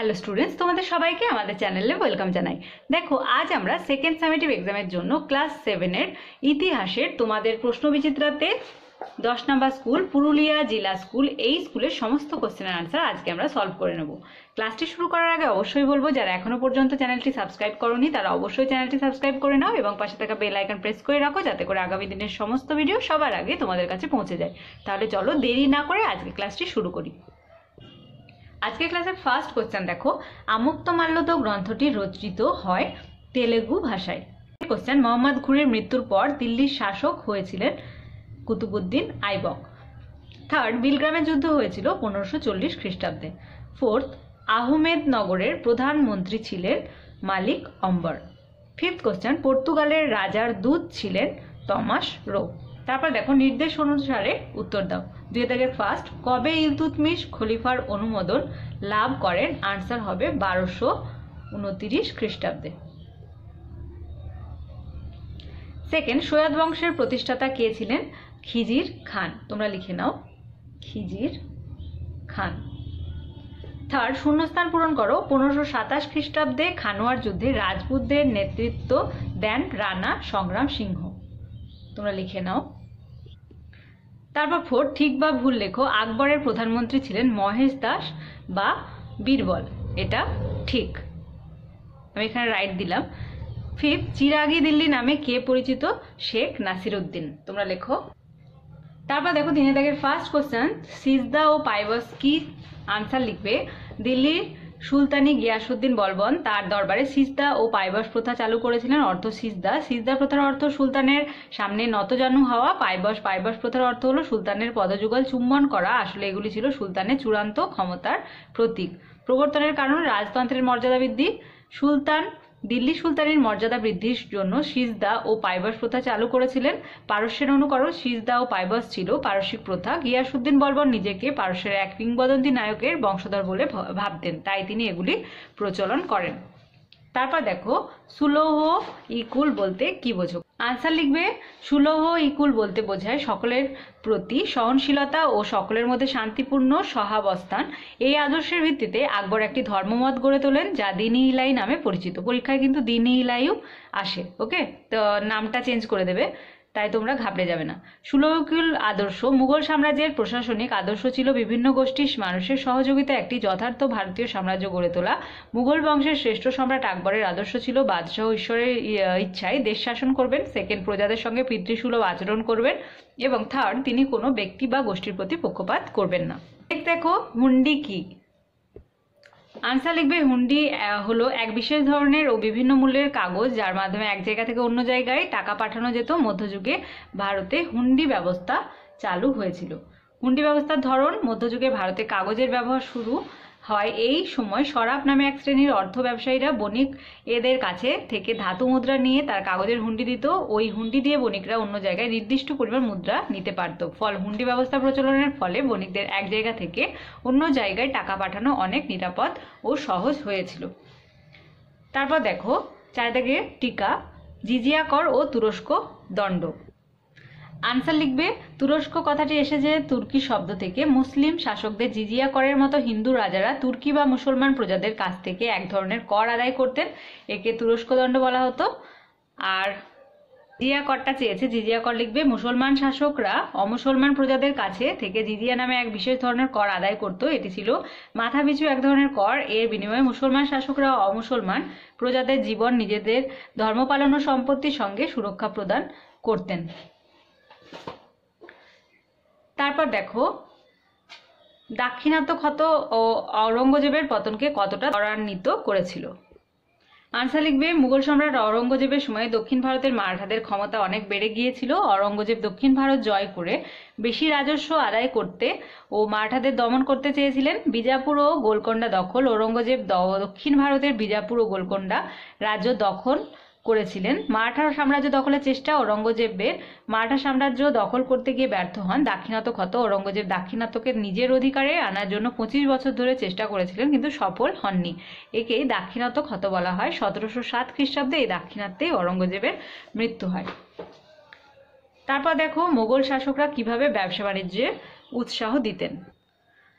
Hello students তোমাদের সবাইকে আমাদের চ্যানেলে ওয়েলকাম জানাই। দেখো, আজ আমরা সেকেন্ড সামেটিভ এক্সামের জন্য ক্লাস সেভেনের ইতিহাসের তোমাদের প্রশ্নবিচিত্রাতে দশ নম্বর স্কুল পুরুলিয়া জেলা স্কুল এই স্কুলের সমস্ত কোশ্চেনের আনসার আজকে আমরা সলভ করে নেব। ক্লাসটি শুরু করার আগে অবশ্যই বলব, যারা এখনও পর্যন্ত চ্যানেলটি সাবস্ক্রাইব করনি, তারা অবশ্যই চ্যানেলটি সাবস্ক্রাইব করে নাও এবং পাশে থাকা বেল আইকন প্রেস করে রাখো, যাতে করে আগামী দিনের সমস্ত ভিডিও সবার আগে তোমাদের কাছে পৌঁছে যায়। তাহলে চলো দেরি না করে আজকে ক্লাসটি শুরু করি। আজকে ক্লাসের ফার্স্ট কোশ্চেন দেখো। আমুক্তমাল্যদ গ্রন্থটি রচিত হয় তেলেগু ভাষায়। কোশ্চেন মোহাম্মদ ঘুরের মৃত্যুর পর দিল্লির শাসক হয়েছিলেন কুতুবুদ্দিন আইবক। থার্ড বিলগ্রামের যুদ্ধ হয়েছিল পনেরোশো চল্লিশ খ্রিস্টাব্দে। ফোর্থ আহমেদনগরের প্রধানমন্ত্রী ছিলেন মালিক অম্বর। ফিফথ কোশ্চেন পর্তুগালের রাজার দূত ছিলেন তমাস রো তারপর দেখো নির্দেশ অনুসারে উত্তর দাও। দুই দাগের ফার্স্ট কবে ইলতুতমিশ খলিফার অনুমোদন লাভ করেন? আনসার হবে বারোশো উনতিরিশ খ্রিস্টাব্দে। সেকেন্ড সৈয়দ বংশের প্রতিষ্ঠাতা কে ছিলেন? খিজির খান। তোমরা লিখে নাও। খিজির খান। থার্ড শূন্যস্থান পূরণ করো। পনেরোশো সাতাশ খ্রিস্টাব্দে খানোয়ার যুদ্ধে রাজপুতদের নেতৃত্ব দেন রানা সংগ্রাম সিংহ। তোমরা লিখে নাও। তারপর ফোর ঠিক বা ভুল লেখো, আকবরের প্রধানমন্ত্রী ছিলেন মহেশ দাস বা বীরবল। এটা ঠিক। আমি এখানে রাইট দিলাম। ফিফ, চিরাগি দিল্লি নামে কে পরিচিত? শেখ নাসির উদ্দিন। তোমরা লেখো। তারপর দেখো তিনে দাগের ফার্স্ট কোশ্চেন সিজদা ও পাইবাস কি? আনসার লিখবে। দিল্লির সুলতানি গিয়াসুদ্দিন বলবন তার দরবারে সিজদা ও পাইবাস প্রথা চালু করেছিলেন, অর্থ সিজদা। সিজদা প্রথার অর্থ সুলতানের সামনে নতজানু হওয়া পাইবাস পাইবাস প্রথার অর্থ হলো সুলতানের পদযুগল চুম্বন করা। আসলে এগুলি ছিল সুলতানের চূড়ান্ত ক্ষমতার প্রতীক। প্রবর্তনের কারণ রাজতন্ত্রের মর্যাদা বৃদ্ধি। সুলতান দিল্লি সুলতানের মর্যাদা বৃদ্ধির জন্য সিজদা ও পাইবাস প্রথা চালু করেছিলেন। পারস্যের অনুকরণ সিজদা ও পাইবাস ছিল পারস্যিক প্রথা। গিয়াসুদ্দিন বলবন নিজেকে পারস্যের এক কিংবদন্তি নায়কের বংশধর বলে ভাবতেন। তাই তিনি এগুলি প্রচলন করেন। তারপর দেখো সুলহ ইকুল বলতে কি বোঝো? আনসার লিখবে সুলহ ইকুল বলতে বোঝায় সকলের প্রতি সহনশীলতা ও সকলের মধ্যে শান্তিপূর্ণ সহাবস্থান। এই আদর্শের ভিত্তিতে আকবর একটি ধর্মমত গড়ে তোলেন, যা দিনী ইলাই নামে পরিচিত। পরীক্ষায় কিন্তু দিনী ইলাইও আসে ওকে তো নামটা চেঞ্জ করে দেবে। তাই তোমরা ঘাবড়ে যাবে না। সুলভকুল আদর্শ, মুঘল সাম্রাজ্যের প্রশাসনিক আদর্শ ছিল বিভিন্ন গোষ্ঠীর মানুষের সহযোগিতা একটি যথার্থ ভারতীয় সাম্রাজ্য গড়ে তোলা। মুঘল বংশের শ্রেষ্ঠ সম্রাট আকবরের আদর্শ ছিল বাদশাহ ঈশ্বরের ইচ্ছায় দেশ শাসন করবেন সেকেন্ড প্রজাদের সঙ্গে পিতৃসুলভ আচরণ করবেন এবং থার্ড তিনি কোনো ব্যক্তি বা গোষ্ঠীর প্রতি পক্ষপাত করবেন না। দেখো হুন্ডি কি? আনসার লিখবে, হুন্ডি হলো এক বিশেষ ধরনের ও বিভিন্ন মূল্যের কাগজ, যার মাধ্যমে এক জায়গা থেকে অন্য জায়গায় টাকা পাঠানো যেত। মধ্যযুগে ভারতে হুন্ডি ব্যবস্থা চালু হয়েছিল। হুন্ডি ব্যবস্থার ধরন, মধ্যযুগে ভারতে কাগজের ব্যবহার শুরু হয় এই সময় শরাব নামে এক শ্রেণির অর্থ ব্যবসায়ীরা বণিক এদের কাছে থেকে ধাতু মুদ্রা নিয়ে তার কাগজের হুন্ডি দিত। ওই হুন্ডি দিয়ে বণিকরা অন্য জায়গায় নির্দিষ্ট পরিমাণ মুদ্রা নিতে পারত। ফল হুন্ডি ব্যবস্থা প্রচলনের ফলে বণিকদের এক জায়গা থেকে অন্য জায়গায় টাকা পাঠানো অনেক নিরাপদ ও সহজ হয়েছিল। তারপর দেখো, চারিদিকে টিকা জিজিয়া কর ও তুরস্ক দণ্ড। আনসার লিখবে, তুরস্ক কথাটি এসেছে তুর্কি শব্দ থেকে, মুসলিম শাসকদের জিজিয়া করের মতো হিন্দু রাজারা তুর্কি বা মুসলমান প্রজাদের কাছ থেকে এক ধরনের কর আদায় করতেন। একে তুরস্ক দণ্ড বলা হতো। আর জিজিয়া করটা চেয়েছে, জিজিয়া কর লিখবে, মুসলমান শাসকরা অমুসলমান প্রজাদের কাছে থেকে জিজিয়া নামে এক বিশেষ ধরনের কর আদায় করত। এটি ছিল মাথা পিছু এক ধরনের কর। এর বিনিময়ে মুসলমান শাসকরা অমুসলমান প্রজাদের জীবন, নিজেদের ধর্ম পালন ও সম্পত্তির সঙ্গে সুরক্ষা প্রদান করতেন। তারপর দেখো, দাক্ষিণাত্য ক্ষত ও অরঙ্গজেবের পতনকে কতটা ত্বরান্বিত করেছিল? আনসার লিখবে, মুঘল সম্রাট অরঙ্গজেবের সময় দক্ষিণ ভারতের মারাঠাদের ক্ষমতা অনেক বেড়ে গিয়েছিল। অরঙ্গজেব দক্ষিণ ভারত জয় করে বেশি রাজস্ব আদায় করতে ও মারাঠাদের দমন করতে চেয়েছিলেন। বিজাপুর ও গোলকোন্ডা দখল, ঔরঙ্গজেব দক্ষিণ ভারতের বিজাপুর ও গোলকোন্ডা রাজ্য দখল করেছিলেন। মারাঠা সাম্রাজ্য দখলের চেষ্টা ঔরঙ্গজেবের মারাঠা সাম্রাজ্য দখল করতে গিয়ে ব্যর্থ হন দাক্ষিণাত্য ক্ষত ঔরঙ্গজেব দাক্ষিণাত্যকে নিজের অধিকারে আনার জন্য পঁচিশ বছর ধরে চেষ্টা করেছিলেন, কিন্তু সফল হননি। একেই দাক্ষিণাত্য ক্ষত বলা হয়। সতেরোশো সাত খ্রিস্টাব্দে এই দাক্ষিণাত্যে ঔরঙ্গজেবের মৃত্যু হয়। তারপর দেখো, মোগল শাসকরা কীভাবে ব্যবসা বাণিজ্যে উৎসাহ দিতেন।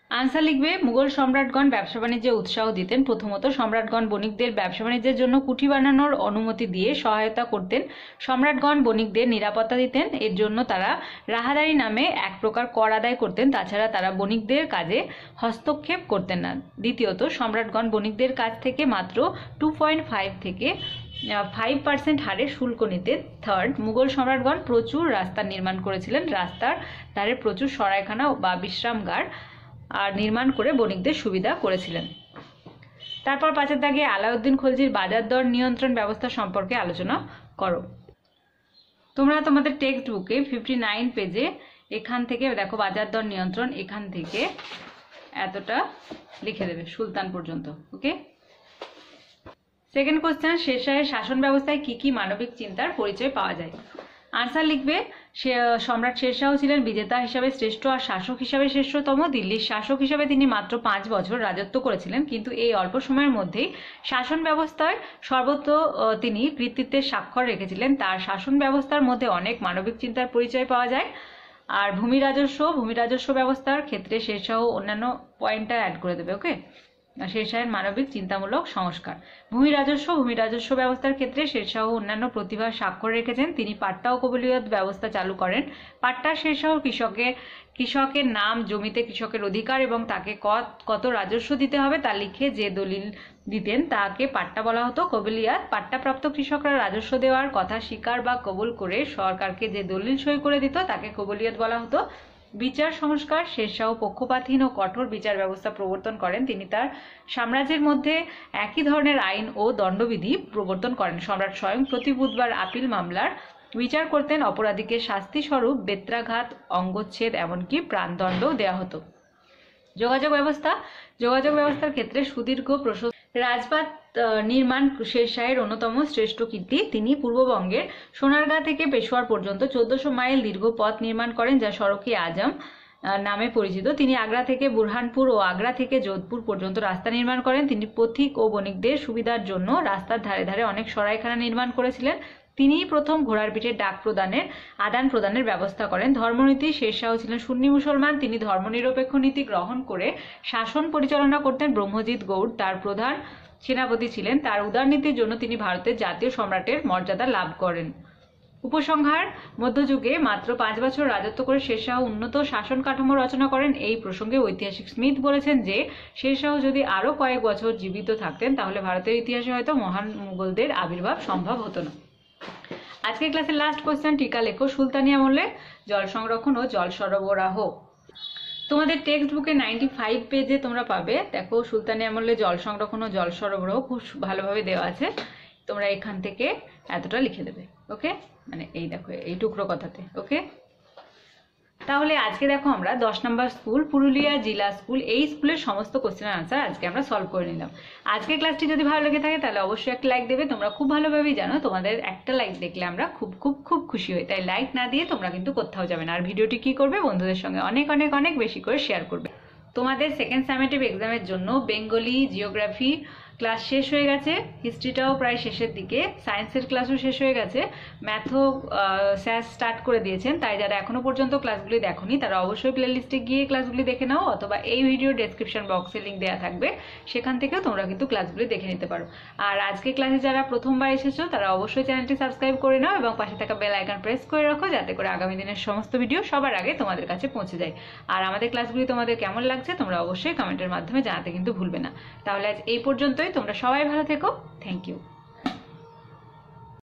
আনসার লিখবে, মুঘল সম্রাটগণ ব্যবসা বাণিজ্যে উৎসাহ দিতেন। প্রথমত সম্রাটগণ বণিকদের ব্যবসা বাণিজ্যের জন্য কুঠি বানানোর অনুমতি দিয়ে সহায়তা করতেন। সম্রাটগণ বণিকদের নিরাপত্তা দিতেন। এর জন্য তারা রাহাদারি নামে এক প্রকার কর আদায় করতেন। তাছাড়া তারা বণিকদের কাজে হস্তক্ষেপ করতেন না। দ্বিতীয়ত, সম্রাটগণ বণিকদের কাছ থেকে মাত্র টু পয়েন্ট ফাইভ থেকে ফাইভ পার্সেন্ট হারে শুল্ক নিতেন থার্ড মুঘল সম্রাটগণ প্রচুর রাস্তা নির্মাণ করেছিলেন। রাস্তার ধারে প্রচুর সরাইখানা বা বিশ্রামগার আর নির্মাণ করে বণিকদের সুবিধা করেছিলেন। তারপর পাঁচের দাগে আলাউদ্দিন খলজির বাজার দর নিয়ন্ত্রণ ব্যবস্থা সম্পর্কে আলোচনা করো। তোমরা তোমাদের টেক্সট বুকে ফিফটি নাইন পেজে এখান থেকে দেখো বাজার দর নিয়ন্ত্রণ, এখান থেকে এতটা লিখে দেবে সুলতান পর্যন্ত, ওকে? সেকেন্ড কোশ্চেন, শেরশাহের শাসন ব্যবস্থায় কি কি মানবিক চিন্তার পরিচয় পাওয়া যায়? আনসার লিখবে সে সম্রাট শেরশাহ ছিলেন বিজেতা হিসাবে শ্রেষ্ঠ আর শাসক হিসাবে শ্রেষ্ঠতম দিল্লির শাসক হিসাবে তিনি মাত্র পাঁচ বছর রাজত্ব করেছিলেন। কিন্তু এই অল্প সময়ের মধ্যেই শাসন ব্যবস্থায় সর্বত্র তিনি কৃতিত্বের স্বাক্ষর রেখেছিলেন। তার শাসন ব্যবস্থার মধ্যে অনেক মানবিক চিন্তার পরিচয় পাওয়া যায়। আর ভূমি রাজস্ব ভূমি রাজস্ব ব্যবস্থার ক্ষেত্রে শেরশাহ অন্যান্য পয়েন্টটা অ্যাড করে দেবে ওকে শেরশাহের মানবিক চিন্তামূলক সংস্কার। ভূমি রাজস্ব ভূমি রাজস্ব ব্যবস্থার ক্ষেত্রে শেরশাহ অন্যান্য প্রতিভার স্বাক্ষর রেখেছেন। তিনি পাট্টা ও কবলিয়ত ব্যবস্থা চালু করেন। পাট্টা শেরশাহ কৃষকের কৃষকের নাম, জমিতে কৃষকের অধিকার এবং তাকে কত কত রাজস্ব দিতে হবে তা লিখে যে দলিল দিতেন তাকে পাট্টা বলা হতো। কবলিয়াত পাট্টাপ্রাপ্ত কৃষকরা রাজস্ব দেওয়ার কথা স্বীকার বা কবুল করে সরকারকে যে দলিল সই করে দিত তাকে কবলিয়ত বলা হতো। বিচার সংস্কার, শেরশাহ পক্ষপাতহীন ও কঠোর বিচার ব্যবস্থা প্রবর্তন করেন। তিনি তার সাম্রাজ্যের মধ্যে একই ধরনের আইন ও দণ্ডবিধি প্রবর্তন করেন। সম্রাট স্বয়ং প্রতি বুধবার আপিল মামলার বিচার করতেন। অপরাধীকে শাস্তি স্বরূপ বেত্রাঘাত, অঙ্গচ্ছেদ এমনকি প্রাণদণ্ডও দেওয়া হতো। যোগাযোগ ব্যবস্থা যোগাযোগ ব্যবস্থার ক্ষেত্রে সুদীর্ঘ প্রশস্ত রাজপাত নির্মাণ শের শাহের অন্যতম শ্রেষ্ঠ কীর্তি। তিনি পূর্ববঙ্গের সোনারগাঁ থেকে পেশোয়ার পর্যন্ত চোদ্দশো মাইল দীর্ঘ পথ নির্মাণ করেন, যা সড়কে আজম নামে পরিচিত। তিনি আগ্রা থেকে বুরহানপুর ও আগ্রা থেকে যোধপুর পর্যন্ত রাস্তা নির্মাণ করেন। তিনি পথিক ও বণিকদের সুবিধার জন্য রাস্তার ধারে ধারে অনেক সরাইখানা নির্মাণ করেছিলেন। তিনিই প্রথম ঘোড়ার পিঠে ডাক প্রদানের, আদান প্রদানের ব্যবস্থা করেন। ধর্মনীতি শেরশাহ ছিলেন সুন্নি মুসলমান। তিনি ধর্মনিরপেক্ষ নীতি গ্রহণ করে শাসন পরিচালনা করতেন ব্রহ্মজিৎ গৌড়, তার প্রধান সেনাপতি ছিলেন। তার উদারনীতির জন্য তিনি ভারতের জাতীয় সম্রাটের মর্যাদা লাভ করেন। উপসংহার মধ্যযুগে মাত্র পাঁচ বছর রাজত্ব করে শেরশাহ উন্নত শাসন কাঠামো রচনা করেন। এই প্রসঙ্গে ঐতিহাসিক স্মিথ বলেছেন যে শেরশাহ যদি আরও কয়েক বছর জীবিত থাকতেন, তাহলে ভারতের ইতিহাসে হয়তো মহান মুঘলদের আবির্ভাব সম্ভব হতো না। আজকের ক্লাসের লাস্ট কোয়েশ্চেন টিকা লেখো। সুলতানি আমলে জল সংরক্ষণ ও জল সরবরাহ। তোমাদের টেক্সট বুকে নাইনটি ফাইভ পেজে তোমরা পাবে। দেখো সুলতানি আমলে জল সংরক্ষণ ও জল সরবরাহ খুব ভালোভাবে দেওয়া আছে। তোমরা এখান থেকে এতটা লিখে দেবে ওকে মানে এই দেখো, এই টুকরো কথাতে ওকে তাহলে আজকে দেখো আমরা দশ নম্বর স্কুল, পুরুলিয়া জেলা স্কুল, এই স্কুলের সমস্ত কোশ্চেনের আনসার আজকে আমরা সলভ করে নিলাম। আজকে ক্লাসটি যদি ভালো লেগে থাকে তাহলে অবশ্যই একটা লাইক দেবে। তোমরা খুব ভালোভাবেই জানো, তোমাদের একটা লাইক দেখলে আমরা খুব খুব খুব খুশি হই। তাই লাইক না দিয়ে তোমরা কিন্তু কোথাও যাবে না। আর ভিডিওটি কি করবে? বন্ধুদের সঙ্গে অনেক অনেক অনেক বেশি করে শেয়ার করবে। তোমাদের সেকেন্ড সামেটিভ এক্সামের জন্য বেঙ্গলি জিওগ্রাফি ক্লাস শেষ হয়ে গেছে হিস্ট্রিটাও প্রায় শেষের দিকে সায়েন্সের ক্লাসও শেষ হয়ে গেছে ম্যাথও স্যার স্টার্ট করে দিয়েছেন, তাই যারা এখনও পর্যন্ত ক্লাসগুলি দেখোনি, তারা অবশ্যই প্লেলিস্টে গিয়ে ক্লাসগুলি দেখে নাও, অথবা এই ভিডিও ডেসক্রিপশন বক্সে লিঙ্ক দেওয়া থাকবে, সেখান থেকেও তোমরা কিন্তু ক্লাসগুলি দেখে নিতে পারো। আর আজকে ক্লাসে যারা প্রথমবার এসেছ, তারা অবশ্যই চ্যানেলটি সাবস্ক্রাইব করে নাও এবং পাশে থাকা বেল আইকন প্রেস করে রাখো, যাতে করে আগামী দিনের সমস্ত ভিডিও সবার আগে তোমাদের কাছে পৌঁছে যায়। আর আমাদের ক্লাসগুলি তোমাদের কেমন লাগছে, তোমরা অবশ্যই কমেন্টের মাধ্যমে জানাতে কিন্তু ভুলবে না। তাহলে আজ এই পর্যন্তই তোমরা সবাই ভালো থেকো। Thank you